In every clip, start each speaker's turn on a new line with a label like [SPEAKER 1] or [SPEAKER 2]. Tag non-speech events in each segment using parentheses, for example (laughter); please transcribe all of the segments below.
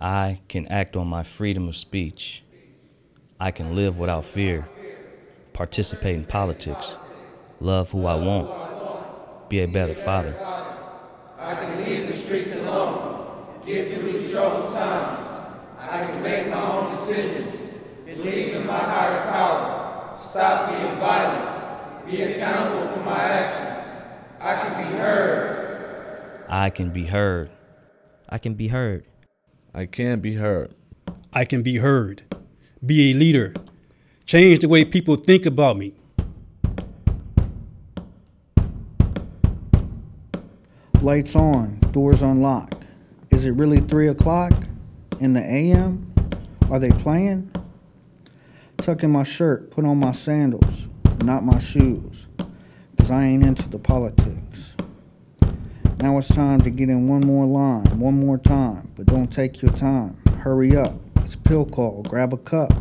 [SPEAKER 1] I can act on my freedom of speech. I can live without fear, participate in politics, love who I want, be a better father.
[SPEAKER 2] I can leave the streets alone, get through these troubled times. I can make my own decisions, believe in my higher power, stop being violent, be accountable for my actions. I can be heard.
[SPEAKER 1] I can be heard.
[SPEAKER 3] I can be heard.
[SPEAKER 4] I can be heard.
[SPEAKER 5] I can be heard. Be a leader. Change the way people think about me.
[SPEAKER 6] Lights on, doors unlocked. Is it really 3 o'clock in the AM? Are they playing? Tuck in my shirt, put on my sandals, not my shoes, because I ain't into the politics. Now it's time to get in one more line, one more time, but don't take your time. Hurry up. It's pill call. Grab a cup.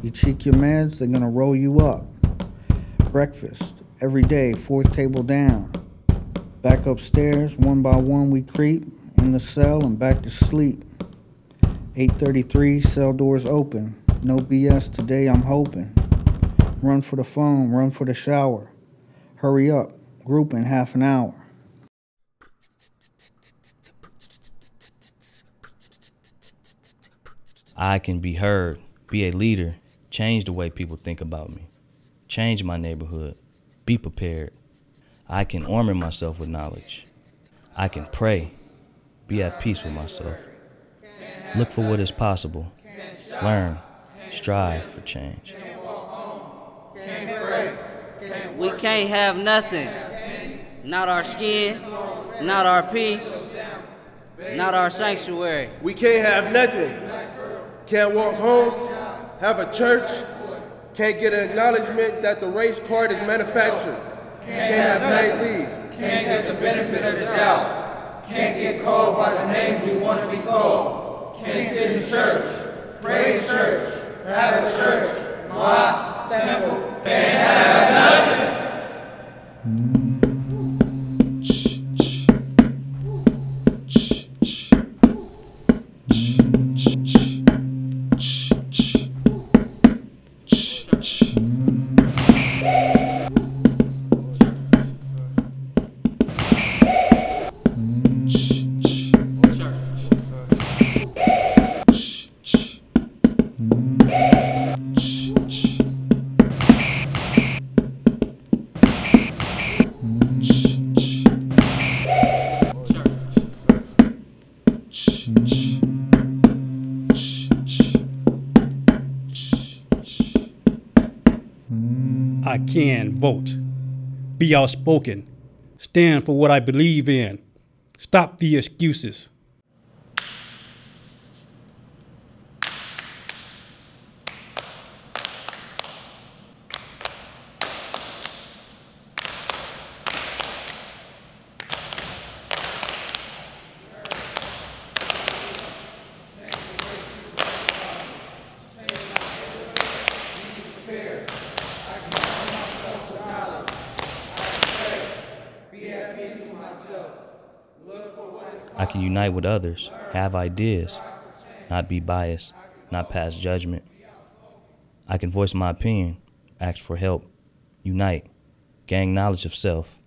[SPEAKER 6] You cheek your meds, they're gonna roll you up. Breakfast, every day, fourth table down. Back upstairs, one by one we creep in the cell and back to sleep. 833, cell doors open. No BS today, I'm hoping. Run for the phone, run for the shower. Hurry up, group in half an hour.
[SPEAKER 1] I can be heard, be a leader, change the way people think about me, change my neighborhood, be prepared. I can armor myself with knowledge. I can pray, be at peace with myself. Look for what is possible, learn, strive for change.
[SPEAKER 7] We can't have nothing. Not our skin, not our peace, not our sanctuary.
[SPEAKER 8] We can't have nothing. Can't walk home, have a church, can't get an acknowledgement that the race card is manufactured. Can't have paid leave.
[SPEAKER 2] Can't get the benefit of the doubt. Can't get called by the names we want to be called. Can't sit in church, pray in church, have a church,
[SPEAKER 5] I can vote. Be outspoken. Stand for what I believe in. Stop the excuses.
[SPEAKER 1] I can unite with others, have ideas, not be biased, not pass judgment. I can voice my opinion, ask for help, unite, gain knowledge of self.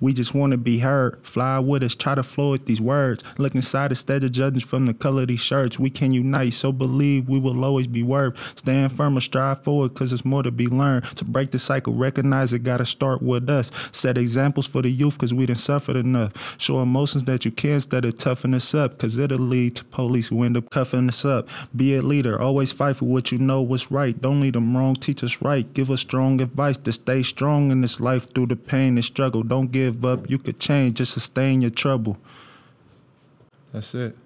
[SPEAKER 9] We just want to be heard. Fly with us, try to flow with these words. Look inside instead of judging from the color of these shirts. We can unite, so believe we will always be worth. Stand firm and strive forward, cause there's more to be learned. To break the cycle, recognize it gotta start with us. Set examples for the youth, cause we done suffered enough. Show emotions that you can instead of toughen us up, cause it'll lead to police who end up cuffing us up. Be a leader, always fight for what you know was right. Don't lead them wrong, teach us right. Give us strong advice to stay strong in this life through the pain and struggle. Don't give up, you could change, just sustain your trouble. That's it.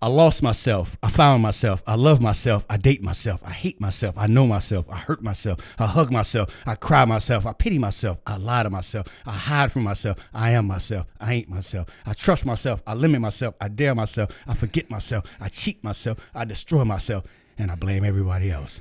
[SPEAKER 10] I lost myself. I found myself. I love myself. I date myself. I hate myself. I know myself. I hurt myself. I hug myself. I cry myself. I pity myself. I lie to myself. I hide from myself. I am myself. I ain't myself. I trust myself. I limit myself. I dare myself. I forget myself. I cheat myself. I destroy myself. And I blame everybody else.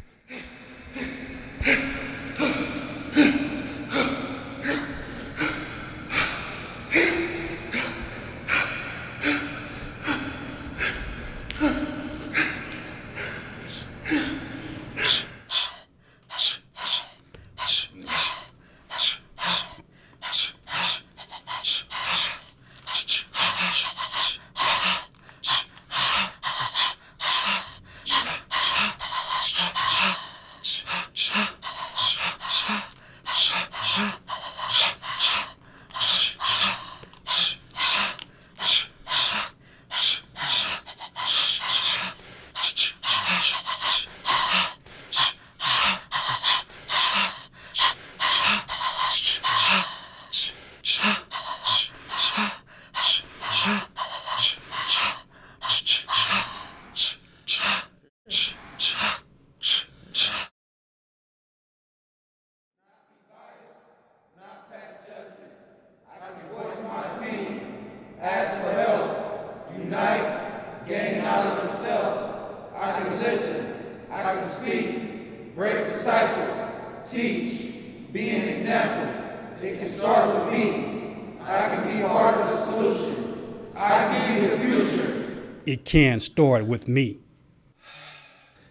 [SPEAKER 2] Ask for help. Unite. Gain knowledge of self. I can listen. I can speak. Break the cycle. Teach. Be an example. It can start with me. I can be part of the solution. I can be the future.
[SPEAKER 5] It can start with me.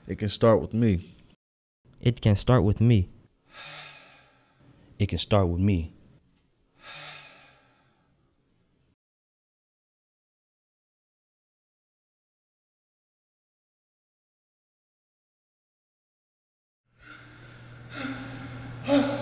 [SPEAKER 4] It can start with me.
[SPEAKER 3] It can start with me.
[SPEAKER 1] It can start with me. (sighs)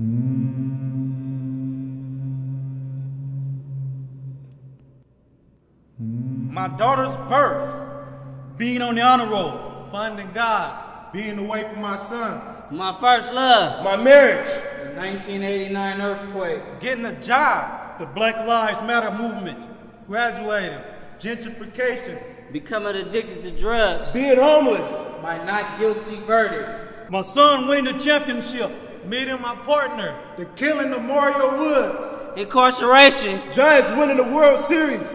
[SPEAKER 1] Hmm.
[SPEAKER 11] My daughter's birth.
[SPEAKER 5] Being on the honor roll.
[SPEAKER 11] Finding God. Being away from my son.
[SPEAKER 7] My first love.
[SPEAKER 8] My marriage.
[SPEAKER 11] The 1989 earthquake.
[SPEAKER 5] Getting a job. The Black Lives Matter movement.
[SPEAKER 11] Graduating. Gentrification.
[SPEAKER 7] Becoming addicted to drugs.
[SPEAKER 8] Being homeless.
[SPEAKER 11] My not guilty verdict.
[SPEAKER 5] My son winning the championship.
[SPEAKER 11] Meeting my partner. The killing of Mario Woods.
[SPEAKER 7] Incarceration.
[SPEAKER 8] Giants winning the World Series.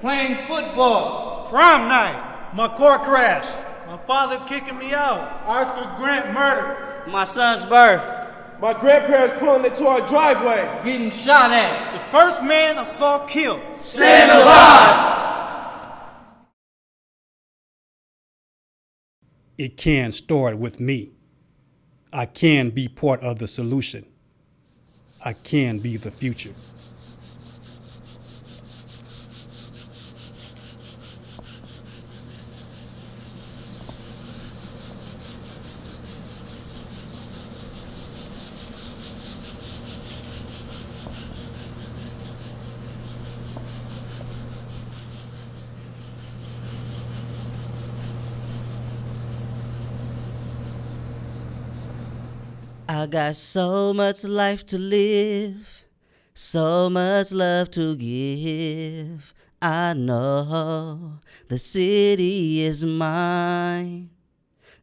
[SPEAKER 11] Playing football. Prom night.
[SPEAKER 5] My car crash.
[SPEAKER 11] My father kicking me out. Oscar Grant murder.
[SPEAKER 7] My son's birth.
[SPEAKER 8] My grandparents pulling into our driveway.
[SPEAKER 11] Getting shot at. The first man I saw killed.
[SPEAKER 2] Stand alive.
[SPEAKER 5] It can start with me. I can be part of the solution. I can be the future.
[SPEAKER 7] I got so much life to live, so much love to give. I know the city is mine.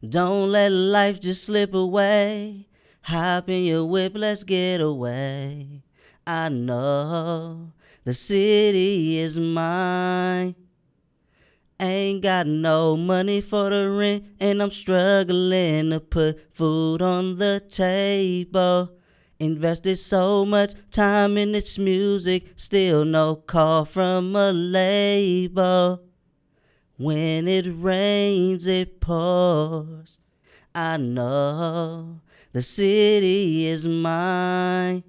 [SPEAKER 7] Don't let life just slip away. Hop in your whip, let's get away. I know the city is mine. Ain't got no money for the rent, and I'm struggling to put food on the table. Invested so much time in this music, still no call from a label. When it rains, it pours. I know the city is mine.